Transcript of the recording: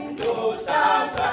Hindustasa.